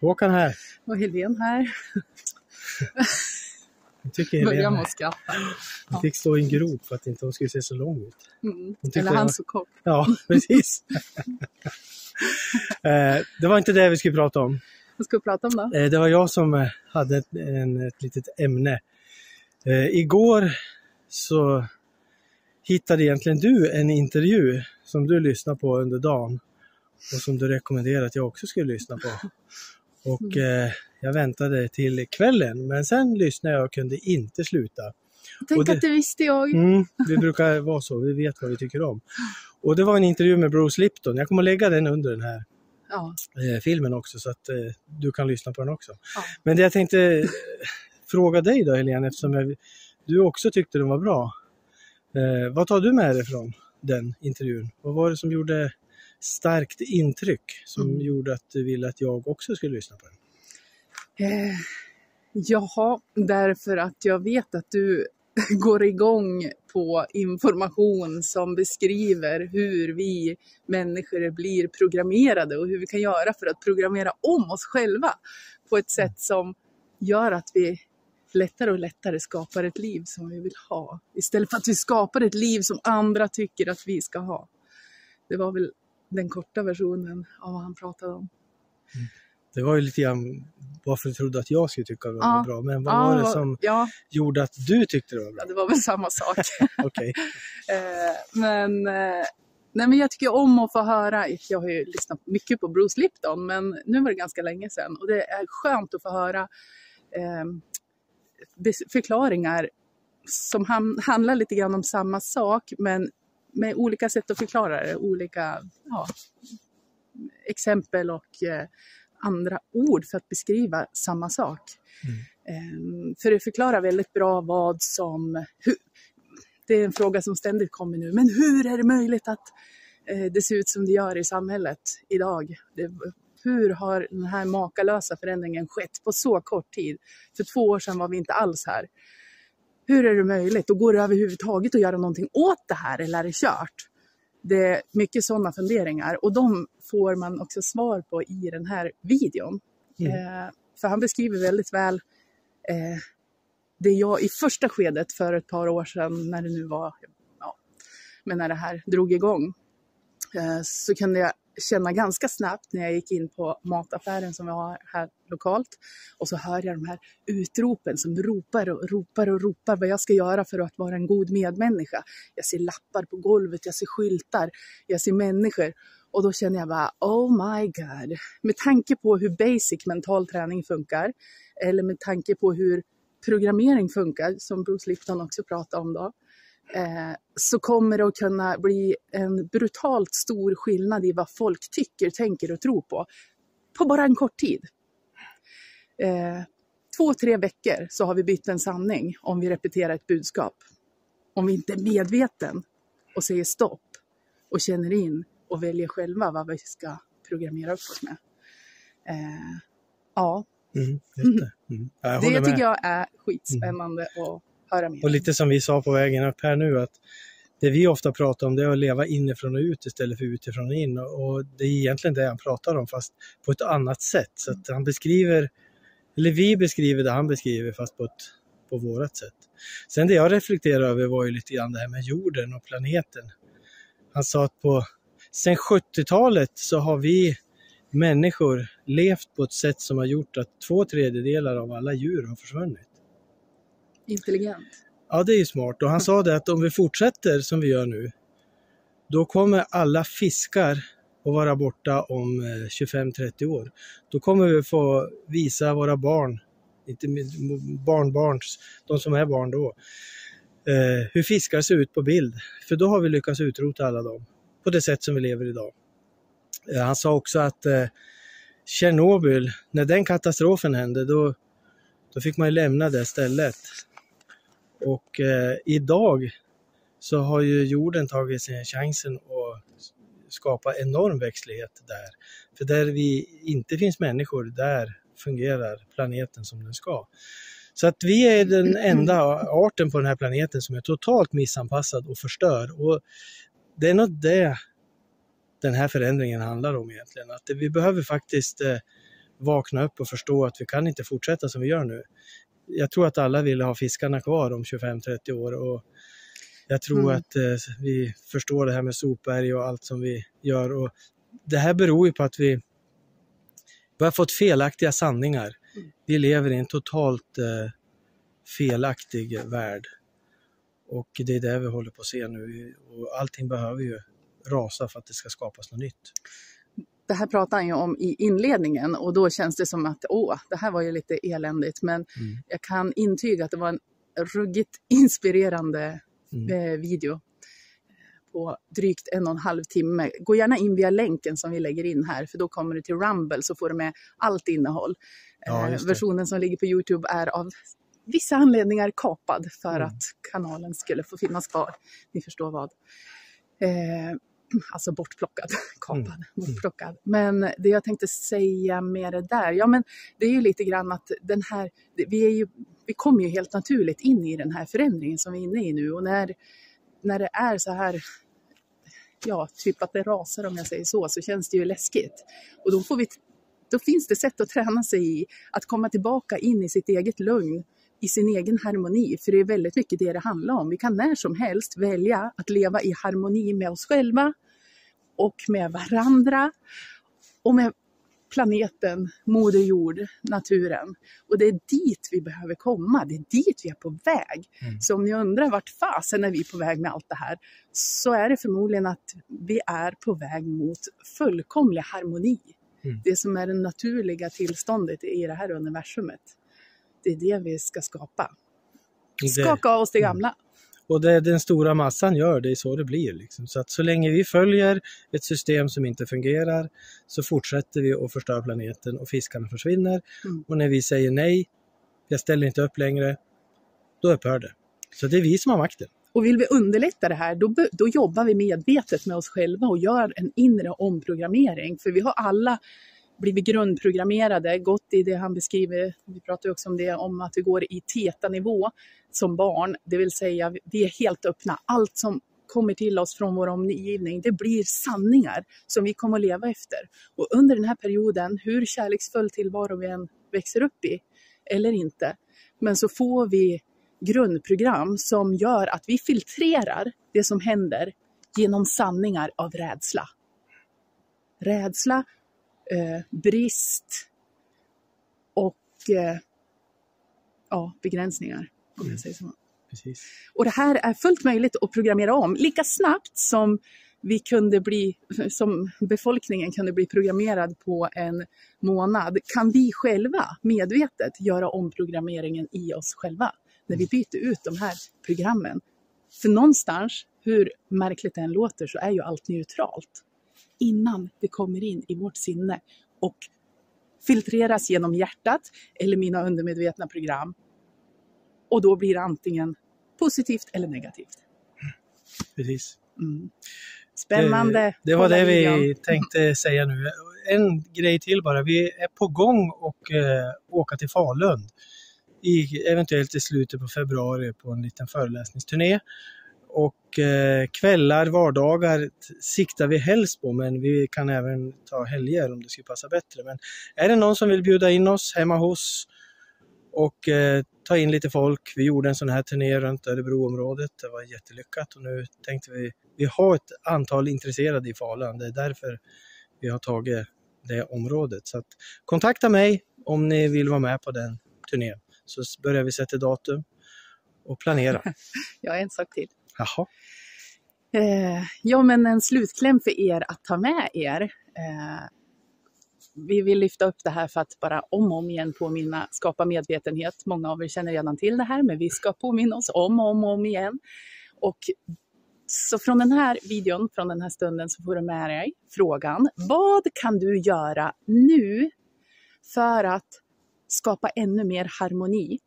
Håkan här. Och Helene här. Jag tycker Helena med att skratta. hon fick stå i en grop för att inte hon skulle se så lång ut. Mm. Eller han var- så kort. Ja, precis. Eh, det var inte det vi skulle prata om. Vad ska vi prata om då? Eh, Det var jag som eh, hade ett, en, ett litet ämne. Igår så hittade egentligen du en intervju som du lyssnade på under dagen och som du rekommenderade att jag också skulle lyssna på. Och eh, jag väntade till kvällen men sen lyssnade jag och kunde inte sluta. Tänk det- att det visste jag. Mm, vi brukar vara så, vi vet vad vi tycker om. Och det var en intervju med Bruce Lipton. Jag kommer att lägga den under den här Ja. eh, filmen också så att eh, du kan lyssna på den också. Ja. Men det jag tänkte eh, fråga dig då Helene, eftersom jag, du också tyckte den var bra. Eh, vad tar du med dig från den intervjun? Vad var det som gjorde starkt intryck som Mm. gjorde att du ville att jag också skulle lyssna på den? Eh, jaha, därför att jag vet att du går igång på information som beskriver hur vi människor blir programmerade och hur vi kan göra för att programmera om oss själva på ett sätt som gör att vi lättare och lättare skapar ett liv som vi vill ha. Istället för att vi skapar ett liv som andra tycker att vi ska ha. Det var väl den korta versionen av vad han pratade om. Det var ju lite grann varför du trodde att jag skulle tycka att det Ja. var bra. Men vad var det som ja, gjorde att du tyckte det var bra? ja, det var väl samma sak. Okej. Eh, men, eh, nej, men jag tycker om att få höra, jag har ju lyssnat mycket på Bruce Lipton, men nu var det ganska länge sedan och det är skönt att få höra eh, förklaringar som ham- handlar lite grann om samma sak, men med olika sätt att förklara det, olika ja, exempel och eh, andra ord för att beskriva samma sak. Eh, för det förklarar väldigt bra vad som, hur, det är en fråga som ständigt kommer nu. Men hur är det möjligt att eh, det ser ut som det gör i samhället idag? Det, hur har den här makalösa förändringen skett på så kort tid? För två år sedan var vi inte alls här. Hur är det möjligt? Och går det överhuvudtaget att göra någonting åt det här eller är det kört? Det är mycket sådana funderingar och de får man också svar på i den här videon. Mm. Eh, för han beskriver väldigt väl eh, det jag i första skedet för ett par år sedan, när det nu var, ja, men när det här drog igång, eh, så kunde jag känna ganska snabbt när jag gick in på mataffären som vi har här lokalt och så hör jag de här utropen som ropar och ropar och ropar vad jag ska göra för att vara en god medmänniska. Jag ser lappar på golvet, jag ser skyltar, jag ser människor och då känner jag bara oh my god. Med tanke på hur basic mental träning funkar eller med tanke på hur programmering funkar, som Bruce Lipton också pratade om då, eh, så kommer det att kunna bli en brutalt stor skillnad i vad folk tycker, tänker och tror på, på bara en kort tid. Eh, två, tre veckor så har vi bytt en sanning om vi repeterar ett budskap. Om vi inte är medveten och säger stopp och känner in och väljer själva vad vi ska programmera upp oss med. Eh, ja, Mm. Mm. Ja, det med. tycker jag är skitspännande att höra mer Och lite som vi sa på vägen upp här nu att det vi ofta pratar om det är att leva inifrån och ut istället för utifrån och in. Och det är egentligen det han pratar om fast på ett annat sätt. Så att han beskriver, eller vi beskriver det han beskriver fast på, ett, på vårat sätt. Sen det jag reflekterar över var ju lite grann det här med jorden och planeten. Han sa att på, sen 70-talet så har vi människor levt på ett sätt som har gjort att två tredjedelar av alla djur har försvunnit. Intelligent. Ja, det är ju smart. Och han sa det att om vi fortsätter som vi gör nu, då kommer alla fiskar att vara borta om eh, 25-30 år. Då kommer vi få visa våra barn, inte barnbarns, de som är barn då, eh, hur fiskar ser ut på bild. För då har vi lyckats utrota alla dem på det sätt som vi lever idag. Eh, han sa också att Tjernobyl, när den katastrofen hände, då, då fick man ju lämna det stället. Och eh, idag så har ju jorden tagit sig chansen att skapa enorm växtlighet där. För där vi inte finns människor, där fungerar planeten som den ska. Så att vi är den enda arten på den här planeten som är totalt missanpassad och förstör. Och det är nog det den här förändringen handlar om egentligen. Att vi behöver faktiskt eh, vakna upp och förstå att vi kan inte fortsätta som vi gör nu. Jag tror att alla vill ha fiskarna kvar om 25-30 år och jag tror Mm. att eh, vi förstår det här med sopberg och allt som vi gör. Och det här beror ju på att vi, vi har fått felaktiga sanningar. Vi lever i en totalt eh, felaktig värld. Och det är det vi håller på att se nu. Och allting behöver ju rasa för att det ska skapas något nytt. Det här pratar han ju om i inledningen och då känns det som att åh, det här var ju lite eländigt. Men Mm. jag kan intyga att det var en ruggigt inspirerande Mm. eh, video på drygt en och en halv timme. Gå gärna in via länken som vi lägger in här för då kommer du till Rumble så får du med allt innehåll. Ja, Eh, versionen som ligger på Youtube är av vissa anledningar kapad för Mm. att kanalen skulle få finnas kvar. Ni förstår vad. Eh, alltså bortplockad, kapad, Mm. bortplockad. Men det jag tänkte säga med det där, ja men det är ju lite grann att den här, vi, är ju, vi kommer ju helt naturligt in i den här förändringen som vi är inne i nu och när, när det är så här ja, typ att det rasar om jag säger så, så känns det ju läskigt. Och då, får vi, då finns det sätt att träna sig i att komma tillbaka in i sitt eget lugn, i sin egen harmoni. För det är väldigt mycket det det handlar om. Vi kan när som helst välja att leva i harmoni med oss själva och med varandra och med planeten, Moder Jord, naturen. Och det är dit vi behöver komma, det är dit vi är på väg. Mm. Så om ni undrar vart fasen är vi på väg med allt det här, så är det förmodligen att vi är på väg mot fullkomlig harmoni. Mm. Det som är det naturliga tillståndet i det här universumet. Det är det vi ska skapa. Skaka av oss det gamla. och det den stora massan gör, det är så det blir. Liksom. Så att så länge vi följer ett system som inte fungerar så fortsätter vi att förstöra planeten och fiskarna försvinner. Mm. Och när vi säger nej, jag ställer inte upp längre, då upphör det. Så det är vi som har makten. Och vill vi underlätta det här, då, då jobbar vi medvetet med oss själva och gör en inre omprogrammering. För vi har alla blivit grundprogrammerade, gått i det han beskriver, vi pratar också om det, om att vi går i teta-nivå som barn, det vill säga vi är helt öppna. Allt som kommer till oss från vår omgivning, det blir sanningar som vi kommer att leva efter. Och under den här perioden, hur kärleksfull tillvaro vi än växer upp i, eller inte, men så får vi grundprogram som gör att vi filtrerar det som händer genom sanningar av rädsla. Rädsla, eh, brist och eh, ja, begränsningar. Om Mm. jag säger så. Precis. Och det här är fullt möjligt att programmera om lika snabbt som vi kunde bli, som befolkningen kunde bli programmerad på en månad, kan vi själva medvetet göra omprogrammeringen i oss själva när vi byter ut de här programmen. För någonstans, hur märkligt det än låter, så är ju allt neutralt innan det kommer in i vårt sinne och filtreras genom hjärtat eller mina undermedvetna program. Och då blir det antingen positivt eller negativt. Precis. Mm. Spännande. Det, det var det vi tänkte säga nu. En grej till bara. Vi är på gång och eh, åka till Falun. I, eventuellt i slutet på februari på en liten föreläsningsturné. Och eh, kvällar, vardagar siktar vi helst på men vi kan även ta helger om det skulle passa bättre. Men är det någon som vill bjuda in oss hemma hos och eh, ta in lite folk. Vi gjorde en sån här turné runt Örebroområdet. Det var jättelyckat och nu tänkte vi, vi har ett antal intresserade i Falun. Det är därför vi har tagit det området. Så att, kontakta mig om ni vill vara med på den turnén så börjar vi sätta datum och planera. Jag har en sak till. Jaha. Eh, ja, men en slutkläm för er att ta med er. Eh, vi vill lyfta upp det här för att bara om och om igen påminna, skapa medvetenhet. Många av er känner redan till det här, men vi ska påminna oss om och om, och om igen. Och så från den här videon, från den här stunden, så får du med dig frågan. Vad kan du göra nu för att skapa ännu mer harmoni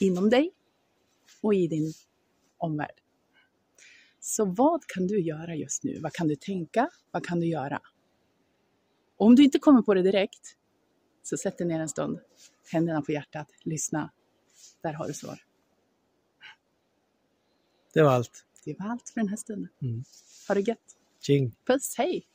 inom dig och i din omvärld? Så vad kan du göra just nu? Vad kan du tänka? Vad kan du göra? Om du inte kommer på det direkt, så sätt dig ner en stund, händerna på hjärtat, lyssna. Där har du svar. Det var allt. Det var allt för den här stunden. Mm. Ha det gött. Tjing! Puss, hej!